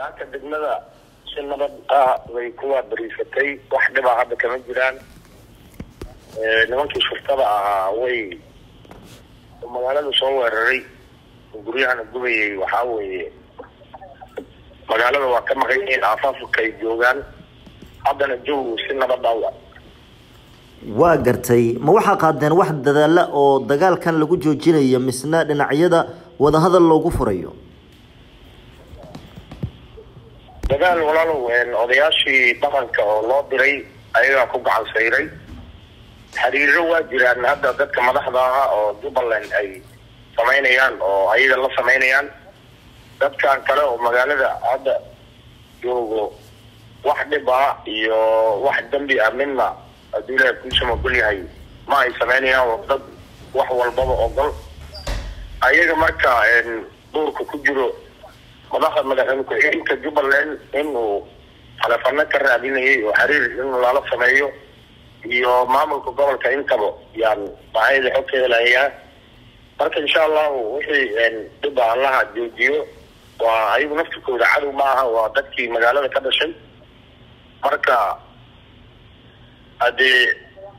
daanka degmada si nabad ah bay kuwaa bariisatay wax dhibaa hadda kama jiraan. Nimankii shurtada ahaa way magaalada soo weeraray. Guryahana gubayay waxaa weeye. Magaalada waa ka maqan yihiin aafaafka ay joogaan. Haddana jawgu si nabad ah waa. Gartay. Ma waxaa qaadeen wax dadaala oo dagaalkan lagu joojinayo misna dhinacyada wadahadal loogu furayo dagaal walaalow odayaashii dhaqanka oo loo diray ayagaa ku gacan sayray xiriiro waa jiraan hadda dadka madaxda aha oo jubbaland ay samaynayaan oo ayaga la samaynayaan. Dadkan kale oo magaalada hadda joogo wax dhib ah iyo wax dembi ah midna hadduu ilaahay kuusama ogol yahay ma ay samaynayaan waa dad wax walbaba ogol. Ayaga marka duurka ku jiro madaxa madaxweyne ku-xigeenka jubbaland inuu taleefano ka raadinayay oo xiriir in lala sameeyo iyo maamulka gobolka intaba yaan maxayda xog ka marka insha allahu wixii dhiba allaha joojiyo waa ayagu naftirkooda cadow ma aha waa dadkii magaalada ka dhashay. Marka haddee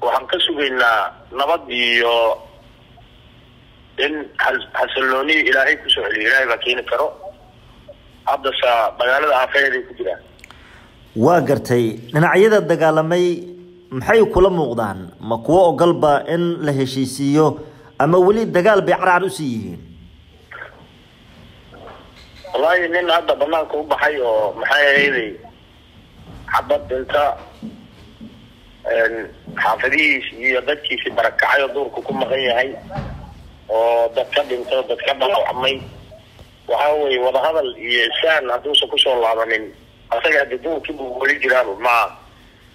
waxaan ka sugaynaa nabad iyo in xasillooni ilaahay ku soo celiyo ilaahay baa keeni karo haddasa magaalada aafeeday ku jiraan. Waa gartay dhinacyada dagaalamay maxay kula muuqdaan? Ma kuwo ogolba in la heshiisiiyo ama weli dagaal bay carcar u sii yihiin? Wallaahi nin hadda banaanka u baxay oo maxay ahayday xabad dhinta xaafadihiis iyo dadkiisi barakacay oo duurka ku maqan yahay oo dad ka dhintay oo dad ka dhaawacmay waxa weye wadahadal iyo isaan hadduusan ku soo laabanin. Asaga hadi duurkii buu weli jiraaba ma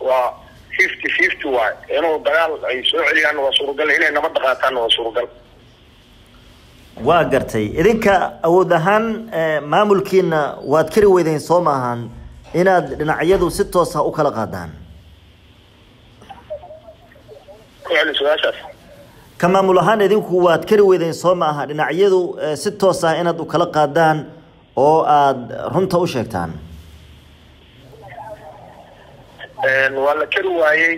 waa fifty fifty waay. Inuu dagaal ay soo celiyaan waa suuragal. Inay nabadda qaataanna waa suuragal. Waa gartay. Idinka awood ahaan maamulkiina waad kari weydeen soo maahan inaad dhinacyadu si toosa u kala qaadaan. Ku celi su'aashaas ka maamul ahaan idinku waad kari weydeen soo ma aha. Dhinacyadu si toos ah inaad u kala qaadaan oo aada runta u sheegtaan. Waa la kari waayey.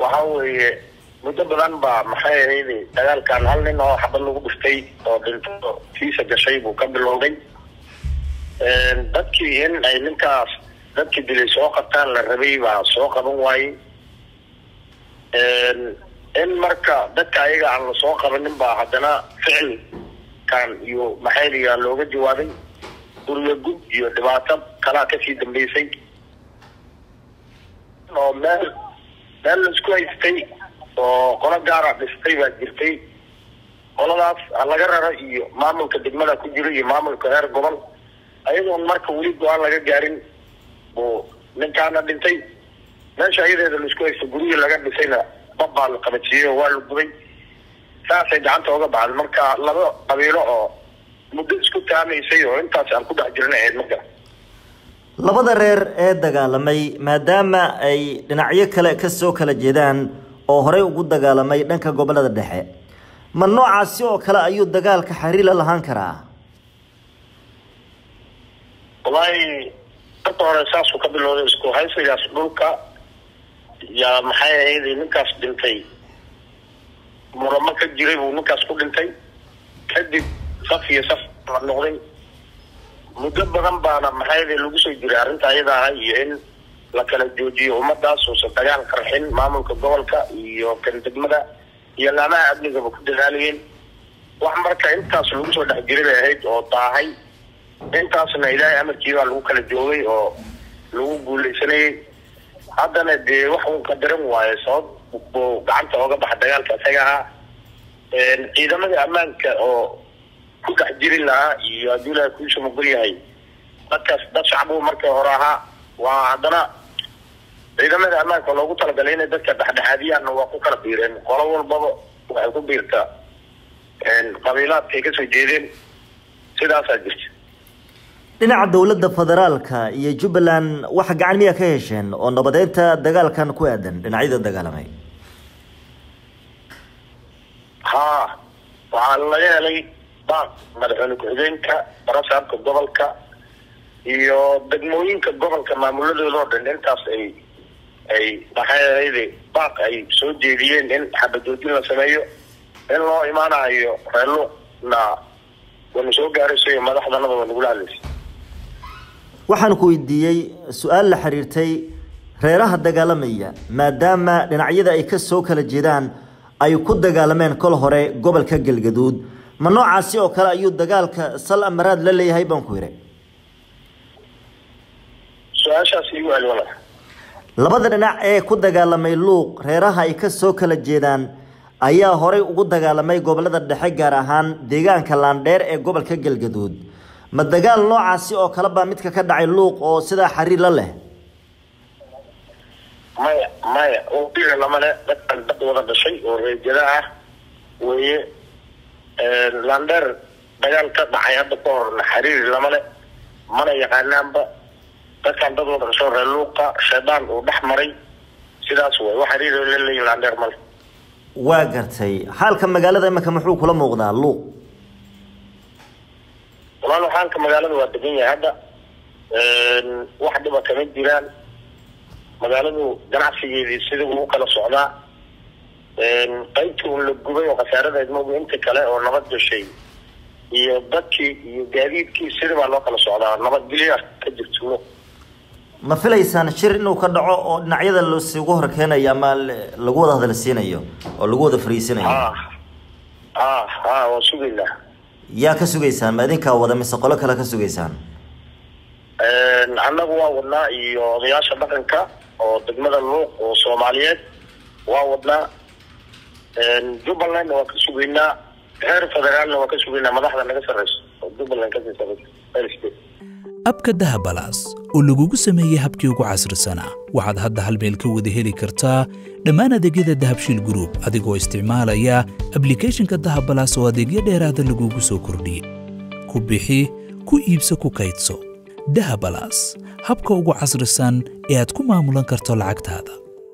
Waxa weeye muddo badan baa maxay ahayd dagaalkan hal nin oo xabad lagu dhiftay oo dhinto fiisa gashay buu ka bilowday. Dadkii in ay ninkaas dadkii dilay soo qabtaan la rabay baa soo qaban waayey in marka dadka ayaga aan la soo qabanin baa haddana ficilkan iyo maxayliga looga jawaabay guriga gub iyo dhibaato kalaa ka sii dambeysay. Oo meel meel la isku haystay oo qolo gaara dhistay baa jirtay. Qoladaas laga raro iyo maamulka degmada ku jiro iyo maamulka reer gobol ayadoon marka weli go'aan laga gaarin buu ninkaana dhintay. Meesha ayadeeda la isku haysta guryihii laga dhisayna babbaa la qabadsiiyey oo waa la gubay. Saasay gacanta oga baxday marka laba qabiilo oo muddo isku taamaysay oo intaas aan ku dhex jirna ahayd marka labada reer ee dagaalamay maadaama ay dhinacyo kale ka soo kala jeedaan oo horey ugu dagaalamay dhanka gobollada dhexe ma noocaasi oo kale ayuu dagaalka xiriila lahaan karaa? Wallaahi marka hore saasuu ka bilowday isku haysigaas dhulka yaa maxay ahayd ninkaas dhintay? Muramo ka jiray buu ninkaas ku dhintay? Kadib saf iyo saf la noqday. Muddo badan baana maxayda lagu soo jiray arrinta ayada aha iyo in la kala joojiyo ummadaas uusan dagaal qarxin maamulka gobolka iyo kan degmada iyo laamaha amnigaba ku dadaalayeen wax marka intaas lagu soo dhex jiray bay ahayd oo daahay. Intaasna ilaahay amarkii baa lagu kala joogay oo lagu guuleysanayay haddana dee wax uu qadaran waayo sabab buu gacanta ooga baxa dagaalka isaga ahaa ciidamada ammaanka oo ku dhex jiri lahaa iyo hadduu ilahay kuusha mogol yahay dadkaas dad shacbu markii hore ahaa. Waa haddana ciidamada ammaanka loogu talagalay inay dadka dhexdhexaadiyaanna waa ku kala biireen. Qolo walbaba waxay ku biirtaa. Qabiilaadkay ka soo jeedeen sidaasaa jirta dhinaca dowladda federaalka iyo jubbaland wax gacan miyaa ka hesheen oo nabadeynta dagaalkan ku aadan dhinacyada dagaalamay. Haa waxaa laga helay baaq madaxweyne ku-xigeenka barasaabka gobolka iyo degmooyinka gobolka maamuladooda oo dhan. Intaas ay ay maxay ahayde baaq ay soo jeediyeen in xabadoojin la sameeyo in loo imaanayo reeluna wana soo gaarayso iyo madaxdanada waa nagula hadlaysa waxaan ku weydiiyey su'aal la xiriirtay reeraha dagaalamaya maadaama dhinacyada ay ka soo kala jeedaan ay ku dagaalameen kol hore gobolka galgaduud. Ma noocaasi oo kale ayuu dagaalka sal amaraad la leeyahay baan ku yidhi labada dhinac ee ku dagaalamay luuq reeraha ay ka soo kala jeedaan ayaa horay ugu dagaalamay gobollada dhexe gaar ahaan deegaanka laandheer ee gobolka galgaduud ma dagaal noocaasi oo kale baa midka ka dhacay luuq oo sidaa xariir la leh? Maya maya oiga lamale dadkan dad wada dhashay oo reejada ah. Weye laandheer dagaal ka dhacay hadda ka horna xariiri lamale mana yaqaanaanba dadkan dad wada dhasho reer luuqa shaydaan uu dhex maray. Sidaas way wax xariiri la leeyihiin male waa gartay. Xaalka magaalada imika muxuu kula muuqdaa? Luuq walaal xaalka magaalada waa degan yahay hadda wax dhiba kama jiraan. Magaaladu ganacsigeedii sida uu kala socdaa qaybtii un la gubay oo khasaaradeed maoga inta kale oo nabad gashay iyo dadkii iyo gaadiidkii sida baa loo kala socdaa nabadgelya ka jirto. Ma filaysaan shir inuu ka dhaco oo dhinacyada lasugu hor keenayo ama lagu wada hadalsiinayo oo lagu wada fariisinayo? Ha ha ha waa sugaynaa yaa ka sugaysaan ma idinkaa wada mise qolo kale ka sugaysaan? Annagu waa wadnaa iyo odayaasha dhaqanka oo degmada luuq oo soomaaliyeed waa wadnaa. Jubbalandna waa ka sugaynaa heer federaalna waa ka sugaynaa madaxda naga sarreyso. Oo jubbaland ka sii state abka dahabalaas oo lagugu sameeyey habkii ugu casrisanaa waxaad hadda hal meel ka wada heli kartaa dhammaan adeegyada dahabshiil group adigoo isticmaalaya ablicathonka dahabalaas oo adeegyo dheeraada lagugu soo kordhiyey ku bixi ku iibso ku kaydso. Dahabalaas habka ugu casrisan ee aad ku maamulan karto lacagtaada